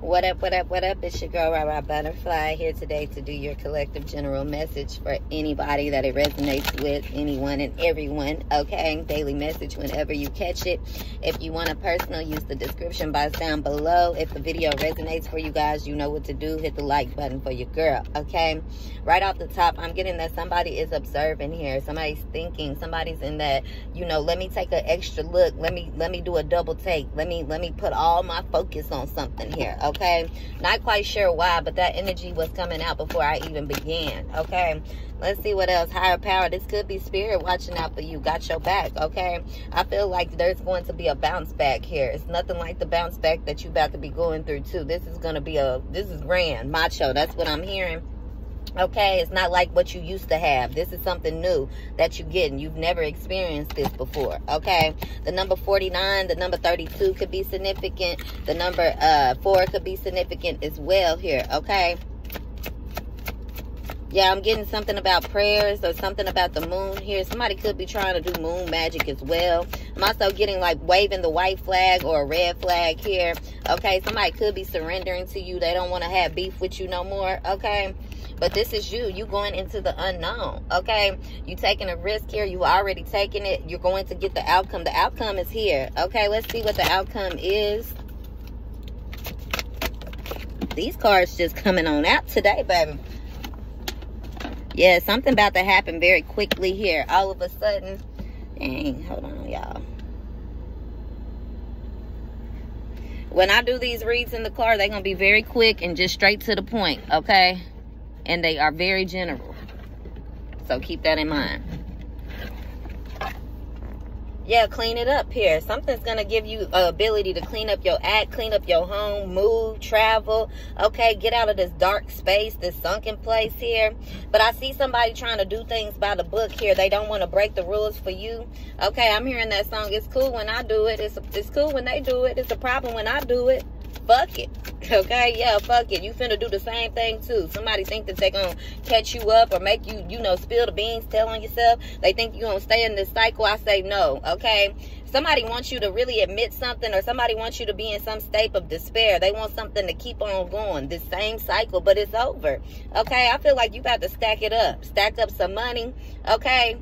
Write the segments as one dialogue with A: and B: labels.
A: What up, what up, what up? It's your girl, Rara Butterfly, here today to do your collective general message for anybody that it resonates with, anyone and everyone, okay? Daily message whenever you catch it. If you want a personal, use the description box down below. If the video resonates for you guys, you know what to do. Hit the like button for your girl, okay? Right off the top, I'm getting that somebody is observing here. Somebody's thinking. Somebody's in that, you know, let me take an extra look. Let me, let me do a double take. Let me, let me put all my focus on something here, okay? Okay? Not quite sure why but that energy was coming out before i even began okay? Let's see what else. Higher power. This could be spirit watching out for you. Got your back okay? I feel like there's going to be a bounce back here. It's nothing like the bounce back that you about to be going through too. This is going to be a this is grand macho. That's what i'm hearing okay it's not like what you used to have. This is something new that you're getting. You've never experienced this before okay? The number 49 the number 32 could be significant. The number uh four could be significant as well here okay? Yeah i'm getting something about prayers or something about the moon here. Somebody could be trying to do moon magic as well. I'm also getting like waving the white flag or a red flag here okay? Somebody could be surrendering to you. They don't want to have beef with you no more okay but this is you. You going into the unknown. Okay. You taking a risk here. You already taking it. You're going to get the outcome. The outcome is here. Okay. Let's see what the outcome is. These cards just coming on out today, baby. Yeah, something about to happen very quickly here. All of a sudden. Dang, hold on, y'all. When I do these reads in the car, they're going to be very quick and just straight to the point, okay? And they are very general. So keep that in mind. Yeah, clean it up here. Something's going to give you a ability to clean up your act, clean up your home, move, travel. Okay, get out of this dark space, this sunken place here. But I see somebody trying to do things by the book here. They don't want to break the rules for you. Okay, I'm hearing that song. It's cool when I do it. It's, it's cool when they do it. It's a problem when I do it fuck it. Okay, yeah, fuck it. You finna do the same thing too. Somebody think that they gonna catch you up or make you, you know, spill the beans, tell on yourself. They think you gonna stay in this cycle. I say no, okay? Somebody wants you to really admit something or somebody wants you to be in some state of despair. They want something to keep on going. This same cycle, but it's over. Okay, I feel like you got to stack it up. Stack up some money, okay?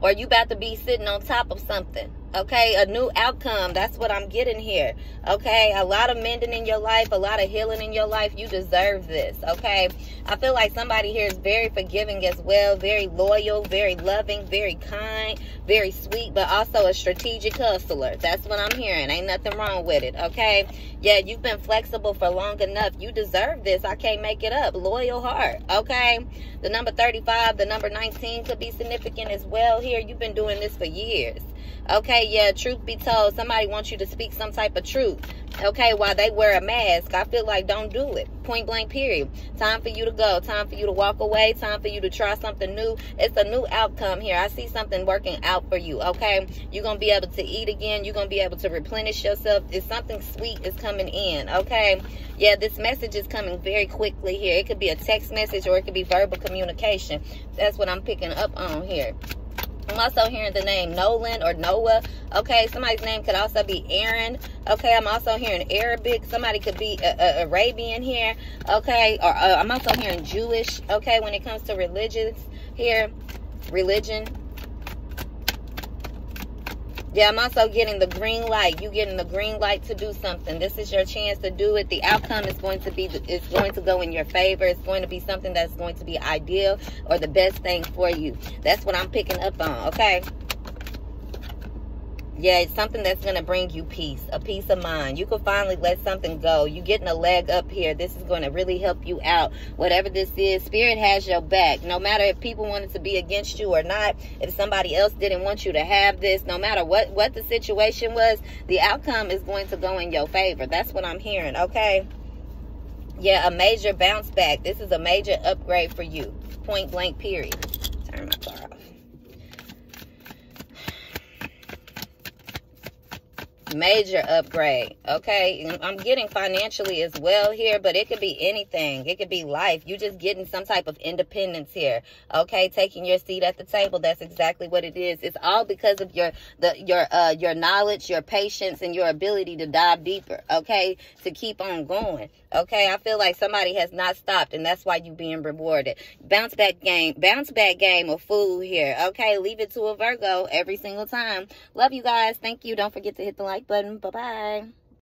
A: Or you about to be sitting on top of something okay a new outcome. That's what i'm getting here. Okay a lot of mending in your life a lot of healing in your life. You deserve this okay? I feel like somebody here is very forgiving as well very loyal very loving very kind very sweet but also a strategic hustler. That's what i'm hearing. Ain't nothing wrong with it okay? Yeah you've been flexible for long enough. You deserve this. I can't make it up. Loyal heart okay? The number 35 the number 19 could be significant as well. Here you've been doing this for years Okay, yeah, truth be told, somebody wants you to speak some type of truth. Okay, while they wear a mask, I feel like don't do it. Point blank, period. Time for you to go. Time for you to walk away. Time for you to try something new. It's a new outcome here. I see something working out for you, okay? You're going to be able to eat again. You're going to be able to replenish yourself. It's something sweet is coming in, okay? Yeah, this message is coming very quickly here. It could be a text message or it could be verbal communication. That's what I'm picking up on here. I'm also hearing the name Nolan or Noah. Okay, somebody's name could also be Aaron. Okay, I'm also hearing Arabic. Somebody could be uh, uh, Arabian here. Okay, or uh, I'm also hearing Jewish. Okay, when it comes to religions here, religion. Yeah, I'm also getting the green light. You getting the green light to do something. This is your chance to do it. The outcome is going to be, it's going to go in your favor. It's going to be something that's going to be ideal or the best thing for you. That's what I'm picking up on, okay? Yeah, it's something that's going to bring you peace, a peace of mind. You can finally let something go. You're getting a leg up here. This is going to really help you out. Whatever this is, Spirit has your back. No matter if people wanted to be against you or not, if somebody else didn't want you to have this, no matter what, what the situation was, the outcome is going to go in your favor. That's what I'm hearing, okay? Yeah, a major bounce back. This is a major upgrade for you. Point blank, period. Turn my car off. Major upgrade. Okay i'm getting financially as well here but it could be anything. It could be life. You just getting some type of independence here. Okay taking your seat at the table. That's exactly what it is. It's all because of your the your uh your knowledge your patience and your ability to dive deeper okay to keep on going. Okay i feel like somebody has not stopped and that's why you being rewarded. Bounce back game bounce back game of food here. Okay leave it to a virgo every single time. Love you guys. Thank you. Don't forget to hit the like button. Bye bye